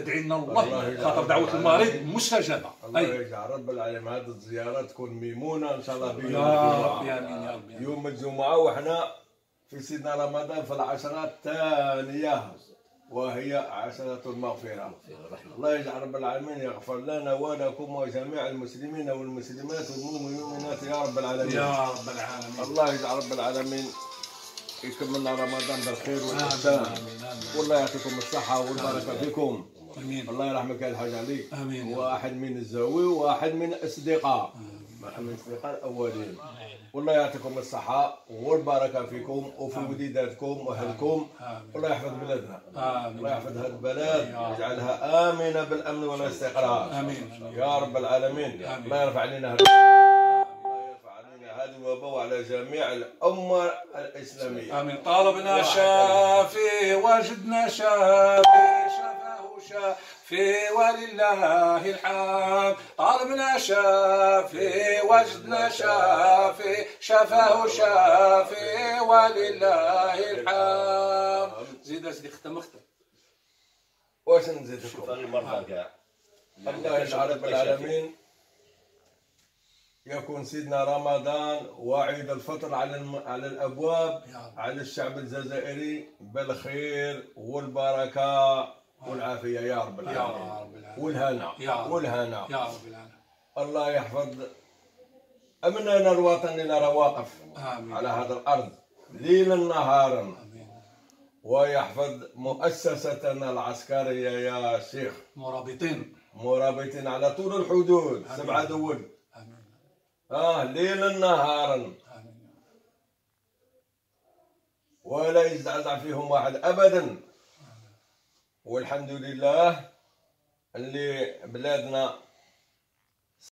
تدعي لنا الله خاطر دعوة المريض. مستجابه الله أي. يجعل رب العالمين. هذه الزيارة تكون ميمونة إن شاء الله بيوم يا الجمعة. رب يا آمين يا رب يا آمين. يوم الجمعة وإحنا في سيدنا رمضان في العشرة الثانية وهي عشرة المغفرة. الله يجعل رب العالمين يغفر لنا ولكم وجميع المسلمين والمسلمات والمؤمنات يا رب العالمين. يا رب العالمين. الله يجعل رب العالمين يكملنا رمضان بالخير والإحسان. والله يعطيكم الصحة والبركة فيكم. آمين. الله يرحمك يا الحاج علي. آمين. واحد من الزاوي وواحد من الأصدقاء من الأصدقاء الأولين. والله يعطيكم الصحة والبركة فيكم وفي وليداتكم وأهلكم. آمين. والله يحفظ بلادنا. آمين. الله يحفظ هذه البلد يجعلها آمنة بالأمن والاستقرار. آمين. يا رب العالمين. آمين. الله يرفع علينا هذا. الوباء وعلى جميع الأمة الإسلامية. آمين. طلبنا شافي وجدنا شافي. شافي ولله الحمد. طلبنا شافي وجدنا شافي شفاه شافي ولله الحمد. زيد زيد ختم ختم. واش المرضى كاع الله يجعل رب العالمين يكون سيدنا رمضان وعيد الفطر على الم... على الأبواب. على الشعب الجزائري بالخير والبركة. والعافية يا رب يا العالمين. رب العالمين. والهنا يا رب. والهنا. يا رب العالمين. الله يحفظ. امننا الوطن اللي راه واقف آمين. على هذا الأرض ليلا نهارا. آمين. ويحفظ مؤسستنا العسكرية يا شيخ. مرابطين. مرابطين على طول الحدود سبعة دول. آمين. آه ليلا نهارا. آمين. ولا يزعزع فيهم واحد ابدا. والحمد لله اللي بلادنا